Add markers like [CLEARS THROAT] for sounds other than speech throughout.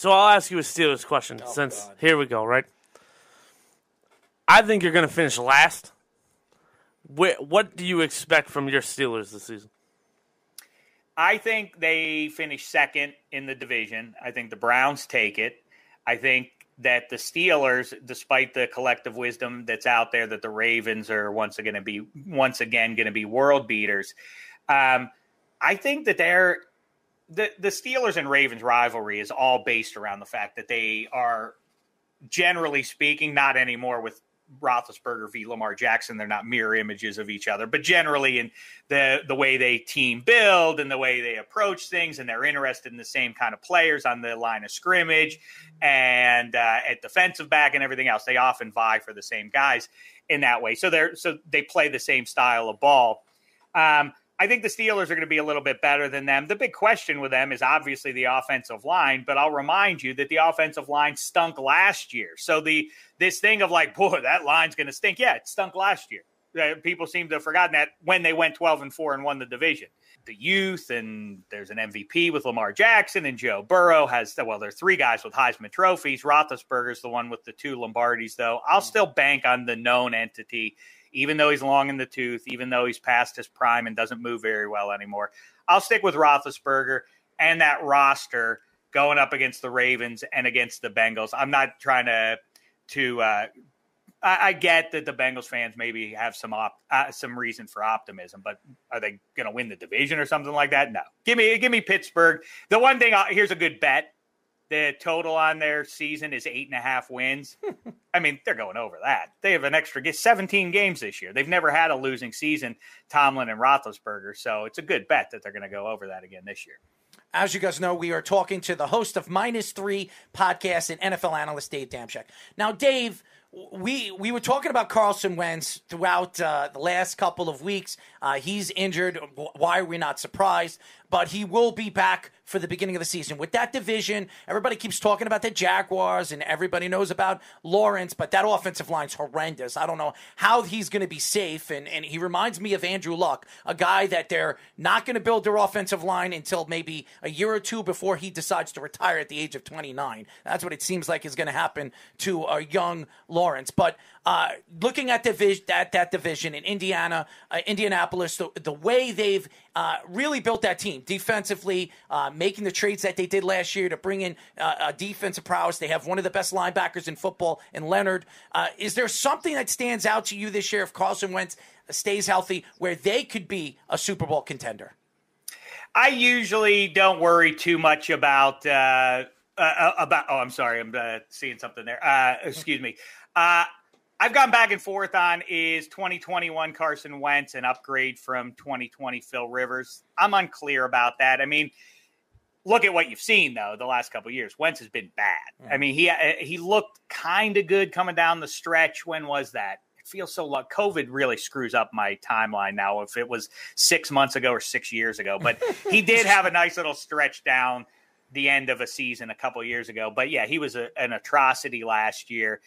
So I'll ask you a Steelers question Oh, since God. here we go, right? I think you're going to finish last. Wh- What do you expect from your Steelers this season? I think they finish second in the division. I think the Browns take it. I think that the Steelers, despite the collective wisdom that's out there, that the Ravens are once again going to be once again going to be world beaters. Um, I think that they're the the Steelers and Ravens rivalry is all based around the fact that they are, generally speaking, not anymore with Roethlisberger v. Lamar Jackson. They're not mirror images of each other, but generally in the the way they team build and the way they approach things, and they're interested in the same kind of players on the line of scrimmage and uh, at defensive back and everything else. They often vie for the same guys in that way. So they're so they play the same style of ball. Um, I think the Steelers are going to be a little bit better than them. The big question with them is obviously the offensive line, but I'll remind you that the offensive line stunk last year. So the this thing of like, boy, that line's going to stink. Yeah, it stunk last year. Uh, people seem to have forgotten that when they went 12 and 4 and won the division. The youth, and there's an MVP with Lamar Jackson, and Joe Burrow has, well, there are three guys with Heisman trophies. Roethlisberger's the one with the two Lombardis, though. I'll still bank on the known entity, even though he's long in the tooth, even though he's past his prime and doesn't move very well anymore. I'll stick with Roethlisberger and that roster going up against the Ravens and against the Bengals. I'm not trying to to uh, I, I get that the Bengals fans maybe have some op, uh, some reason for optimism, but are they going to win the division or something like that? No. Give me give me Pittsburgh. The one thing I, here's a good bet. The total on their season is eight and a half wins. [LAUGHS] I mean, they're going over that. They have an extra get 17 games this year. They've never had a losing season, Tomlin and Roethlisberger. So it's a good bet that they're going to go over that again this year. As you guys know, we are talking to the host of Minus Three podcast and NFL analyst Dave Dameshek. Now, Dave, we we were talking about Carson Wentz throughout uh, the last couple of weeks. Uh, he's injured. Why are we not surprised? But he will be back for the beginning of the season. With that division, everybody keeps talking about the Jaguars and everybody knows about Lawrence, but that offensive line's horrendous. I don't know how he's going to be safe. And, and he reminds me of Andrew Luck, a guy that they're not going to build their offensive line until maybe a year or two before he decides to retire at the age of 29. That's what it seems like is going to happen to a young Lawrence. But uh, looking at, division, at that division in Indiana, uh, Indianapolis, the, the way they've uh, really built that team defensively, uh, making the trades that they did last year to bring in uh, a defensive prowess. They have one of the best linebackers in football in Leonard. Uh, is there something that stands out to you this year if Carson Wentz stays healthy where they could be a Super Bowl contender? I usually don't worry too much about about. Oh, I'm sorry, I'm seeing something there. Excuse me. Uh, I've gone back and forth on is 2021 Carson Wentz an upgrade from 2020 Phil Rivers. I'm unclear about that. I mean, look at what you've seen though the last couple of years. Wentz has been bad. I mean, he he looked kind of good coming down the stretch. When was that? It feels so long. COVID really screws up my timeline now. If it was six months ago or six years ago, but he [LAUGHS] did have a nice little stretch down the end of a season a couple of years ago. But yeah, he was a, an atrocity last year.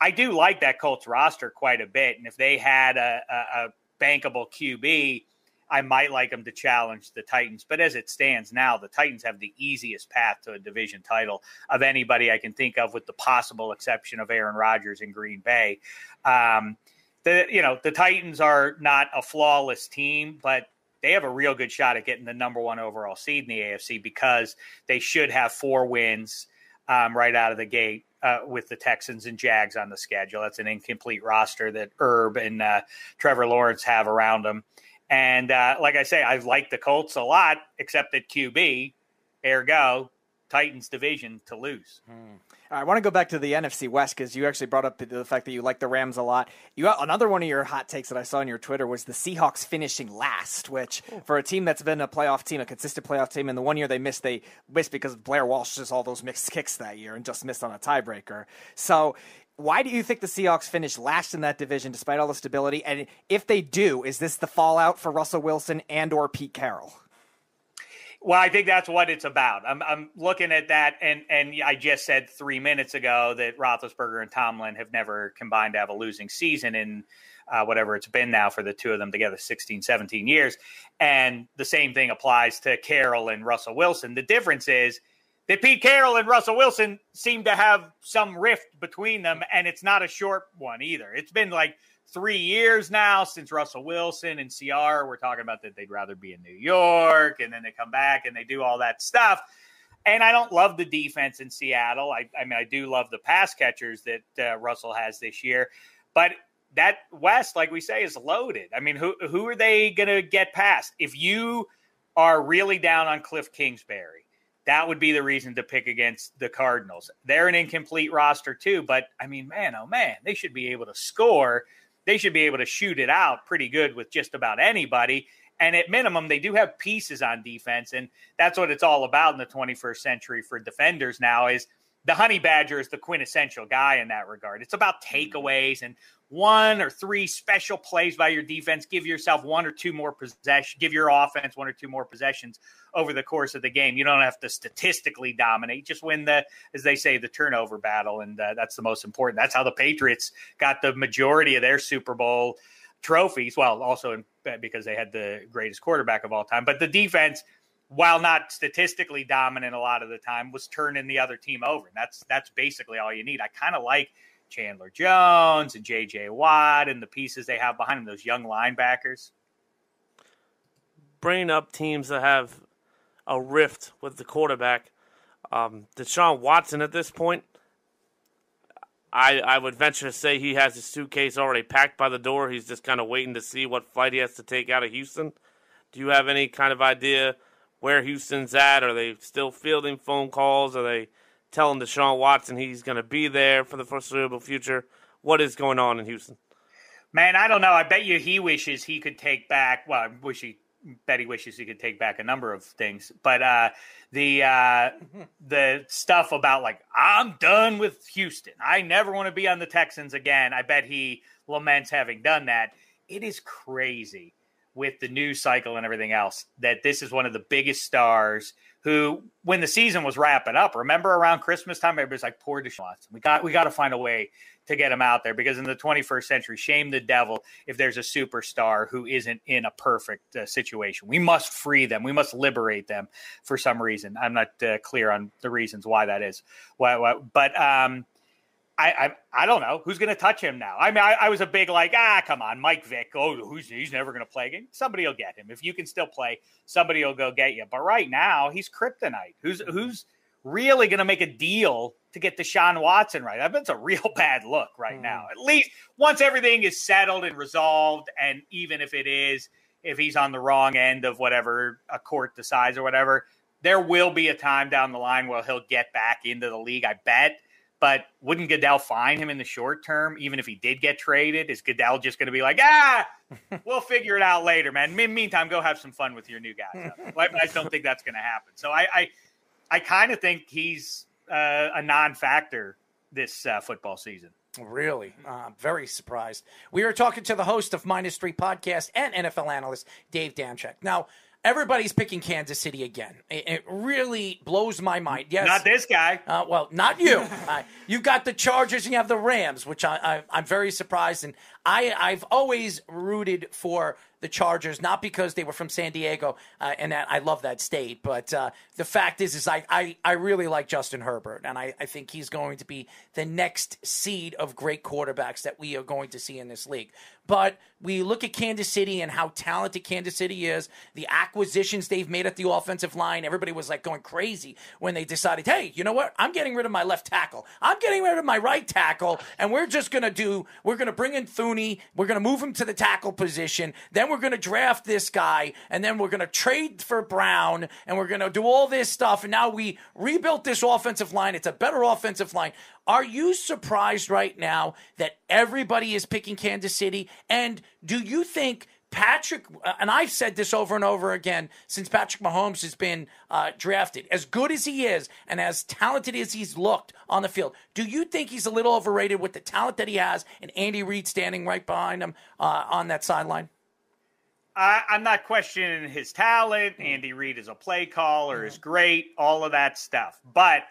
I do like that Colts roster quite a bit, and if they had a, a, a bankable QB, I might like them to challenge the Titans. But as it stands now, the Titans have the easiest path to a division title of anybody I can think of, with the possible exception of Aaron Rodgers in Green Bay. Um, the you know the Titans are not a flawless team, but they have a real good shot at getting the number one overall seed in the AFC because they should have four wins um, right out of the gate uh, with the Texans and Jags on the schedule. That's an incomplete roster that Herb and uh, Trevor Lawrence have around them. And uh, like I say, I like the Colts a lot, except at QB, ergo, Titans division to lose. I want to go back to the NFC West because you actually brought up the, fact that you like the Rams a lot. You another one of your hot takes that I saw on your Twitter was the Seahawks finishing last, which for a team that's been a playoff team, a consistent playoff team, and the one year they missed, they missed because Blair Walsh just all those mixed kicks that year and just missed on a tiebreaker. So. Why do you think the Seahawks finish last in that division despite all the stability? And if they do, is this the fallout for Russell Wilson and or Pete Carroll? Well, I think that's what it's about. I'm, I'm looking at that, and and I just said three minutes ago that Roethlisberger and Tomlin have never combined to have a losing season in uh, whatever it's been now for the two of them together, 16, 17 years. And the same thing applies to Carroll and Russell Wilson. The difference is that Pete Carroll and Russell Wilson seem to have some rift between them, and it's not a short one either. It's been like three years now since Russell Wilson and Ciara were talking about that they'd rather be in New York, and then they come back and they do all that stuff. And I don't love the defense in Seattle. I, I mean, I do love the pass catchers that uh, Russell has this year, but that West, like we say, is loaded. I mean, who who are they going to get past? If you are really down on Cliff Kingsbury, that would be the reason to pick against the Cardinals. They're an incomplete roster too, but I mean, man, oh man, they should be able to score. They should be able to shoot it out pretty good with just about anybody. And at minimum, they do have pieces on defense, and that's what it's all about in the 21st century for defenders now. Is the honey badger is the quintessential guy in that regard. It's about mm-hmm. takeaways and one or three special plays by your defense. Give yourself one or two more possession. Give your offense one or two more possessions over the course of the game. You don't have to statistically dominate. Just win the, as they say, the turnover battle, and uh, that's the most important. That's how the Patriots got the majority of their Super Bowl trophies. Well, also in, because they had the greatest quarterback of all time, but the defense while not statistically dominant a lot of the time, was turning the other team over. And that's that's basically all you need. I kind of like Chandler Jones and J.J. Watt and the pieces they have behind them, those young linebackers. Bringing up teams that have a rift with the quarterback, um, Deshaun Watson at this point, I, I would venture to say he has his suitcase already packed by the door. He's just kind of waiting to see what flight he has to take out of Houston. Do you have any kind of idea – where Houston's at? Are they still fielding phone calls? Are they telling Deshaun Watson he's going to be there for the foreseeable future? What is going on in Houston? Man, I don't know. I bet you he wishes he could take back. Well, I wish he bet he wishes he could take back a number of things. But uh, the uh, the stuff about like I'm done with Houston. I never want to be on the Texans again. I bet he laments having done that. It is crazy with the news cycle and everything else that this is one of the biggest stars who when the season was wrapping up remember around christmas time everybody's like poor deshaun we got we got to find a way to get him out there because in the 21st century shame the devil if there's a superstar who isn't in a perfect uh, situation. We must free them. We must liberate them for some reason. I'm not uh, clear on the reasons why that is. Why, why, but um I, I, I don't know who's going to touch him now. I mean, I, I, was a big like, ah, come on, Mike Vick. Oh, who's he's never going to play again. Somebody will get him if you can still play. Somebody will go get you. But right now, he's kryptonite. Who's who's really going to make a deal to get Deshaun Watson right? That's a real [LAUGHS] bad look right mm. now. At least once everything is settled and resolved, and even if it is, if he's on the wrong end of whatever a court decides or whatever, there will be a time down the line where he'll get back into the league. I bet but wouldn't Goodell find him in the short term, even if he did get traded? Is Goodell just going to be like, ah, we'll figure it out later, man? In meantime, go have some fun with your new guys. [LAUGHS] I don't think that's going to happen. So I, I, I kind of think he's uh, a non-factor this uh, football season. Really? Uh, I'm very surprised. We are talking to the host of Minus Three Podcast and NFL analyst Dave Dameshek. Now, everybody's picking Kansas City again. It, it, really blows my mind. Yes, not this guy. Uh, well, not you. [LAUGHS] uh, you've got the Chargers and you have the Rams, which I, I, am very surprised. And I, I've always rooted for the Chargers, not because they were from San Diego, uh, and that, I love that state, but uh, the fact is, is I, I, I really like Justin Herbert, and I, I think he's going to be the next seed of great quarterbacks that we are going to see in this league. But we look at Kansas City and how talented Kansas City is, the acquisitions they've made at the offensive line. Everybody was like going crazy when they decided, hey, you know what? I'm getting rid of my left tackle. I'm getting rid of my right tackle, and we're just going to do, we're going to bring in Thuney. We're going to move him to the tackle position. Then we're going to draft this guy, and then we're going to trade for Brown, and we're going to do all this stuff. And now we rebuilt this offensive line. It's a better offensive line. Are you surprised right now that everybody is picking Kansas City? And do you think Patrick, uh, and I've said this over and over again since Patrick Mahomes has been uh, drafted, as good as he is and as talented as he's looked on the field, do you think he's a little overrated with the talent that he has and Andy Reid standing right behind him uh, on that sideline? I, am not questioning his talent. Mm. Andy Reid is a play caller, mm. is great, all of that stuff. But,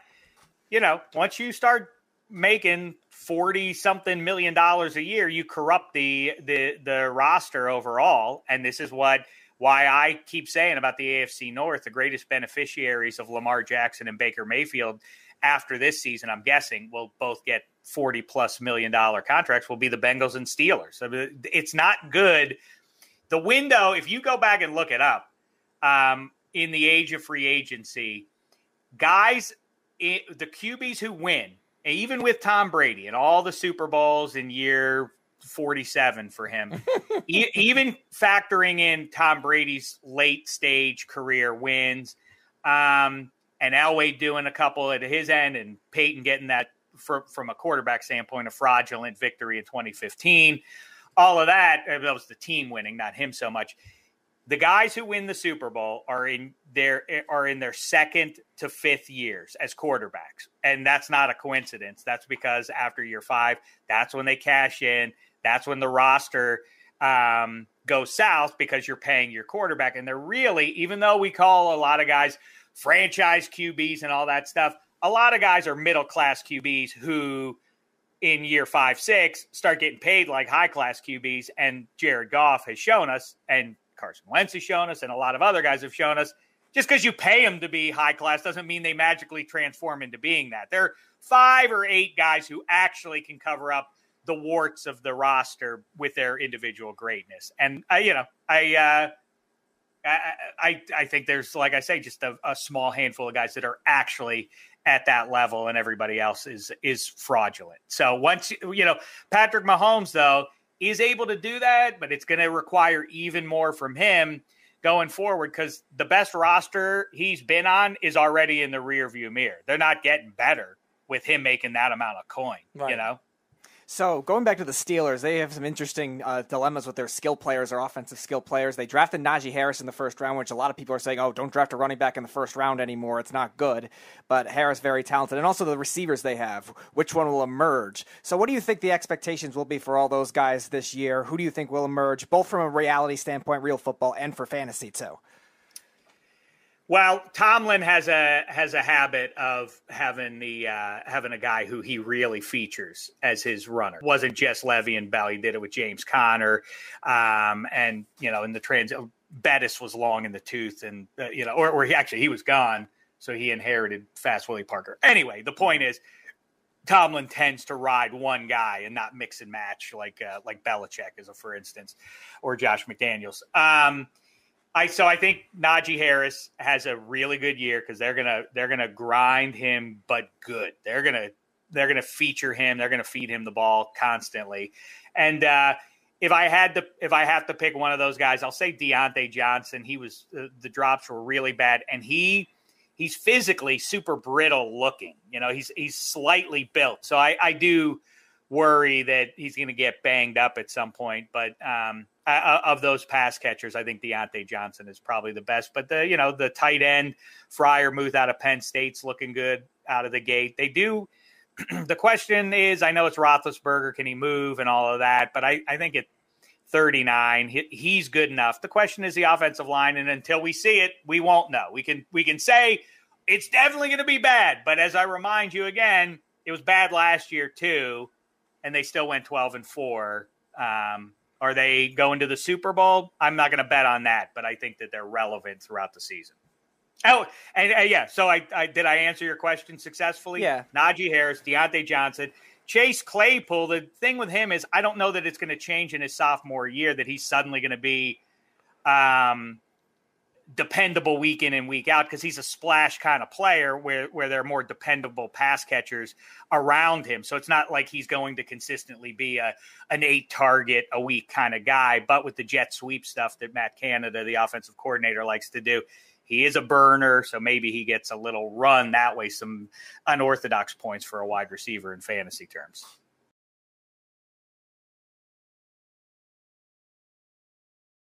you know, once you start making 40 something million dollars a year, you corrupt the, the, the roster overall. And this is what why I keep saying about the AFC North, the greatest beneficiaries of Lamar Jackson and Baker Mayfield after this season, I'm guessing, will both get 40 plus million dollar contracts, will be the Bengals and Steelers. I mean, it's not good. The window, if you go back and look it up, um, in the age of free agency, guys, the QBs who win, even with Tom Brady and all the Super Bowls in year 47 for him. [LAUGHS] e- even factoring in Tom Brady's late stage career wins, um, and Elway doing a couple at his end, and Peyton getting that for, from a quarterback standpoint, a fraudulent victory in 2015. All of that, uh, that was the team winning, not him so much. The guys who win the Super Bowl are in their are in their second to fifth years as quarterbacks, and that's not a coincidence. That's because after year five, that's when they cash in that's when the roster um, goes south because you're paying your quarterback. And they're really, even though we call a lot of guys franchise QBs and all that stuff, a lot of guys are middle class QBs who in year five, six start getting paid like high class QBs. And Jared Goff has shown us, and Carson Wentz has shown us, and a lot of other guys have shown us. Just because you pay them to be high class doesn't mean they magically transform into being that. There are five or eight guys who actually can cover up the warts of the roster with their individual greatness. And I, you know, I, uh, I, I, I think there's, like I say, just a, a, small handful of guys that are actually at that level, and everybody else is is fraudulent. So once you know Patrick Mahomes, though, is able to do that, but it's going to require even more from him going forward because the best roster he's been on is already in the rearview mirror. They're not getting better with him making that amount of coin. Right. You know. So going back to the Steelers, they have some interesting uh, dilemmas with their skill players, or offensive skill players. They drafted Najee Harris in the first round, which a lot of people are saying, "Oh, don't draft a running back in the first round anymore; it's not good." But Harris very talented, and also the receivers they have. Which one will emerge? So, what do you think the expectations will be for all those guys this year? Who do you think will emerge, both from a reality standpoint, real football, and for fantasy too? Well, Tomlin has a has a habit of having the uh, having a guy who he really features as his runner. It wasn't just Le'Veon Bell; he did it with James Conner, um, and you know, in the trans, Bettis was long in the tooth, and uh, you know, or, or he actually he was gone, so he inherited Fast Willie Parker. Anyway, the point is, Tomlin tends to ride one guy and not mix and match like uh, like Belichick, a for instance, or Josh McDaniels. Um, I so I think Najee Harris has a really good year because they're gonna they're gonna grind him, but good. They're gonna they're gonna feature him. They're gonna feed him the ball constantly. And uh, if I had to if I have to pick one of those guys, I'll say Diontae Johnson. He was uh, the drops were really bad, and he he's physically super brittle looking. You know, he's he's slightly built, so I, I do worry that he's going to get banged up at some point. But um, uh, of those pass catchers, I think Diontae Johnson is probably the best. But the you know the tight end Freiermuth out of Penn State's looking good out of the gate. They do. [CLEARS THROAT] the question is, I know it's Roethlisberger, can he move and all of that, but I, I think at 39, he, he's good enough. The question is the offensive line, and until we see it, we won't know. We can we can say it's definitely going to be bad, but as I remind you again, it was bad last year too and they still went 12 and 4. Um, are they going to the Super Bowl? I'm not going to bet on that, but I think that they're relevant throughout the season. Oh, and uh, yeah. So I, I, did I answer your question successfully? Yeah. Najee Harris, Diontae Johnson, Chase Claypool. The thing with him is I don't know that it's going to change in his sophomore year that he's suddenly going to be um, dependable week in and week out because he's a splash kind of player where where there are more dependable pass catchers around him. So it's not like he's going to consistently be a an eight target a week kind of guy. But with the jet sweep stuff that Matt Canada, the offensive coordinator, likes to do, he is a burner. So maybe he gets a little run that way, some unorthodox points for a wide receiver in fantasy terms.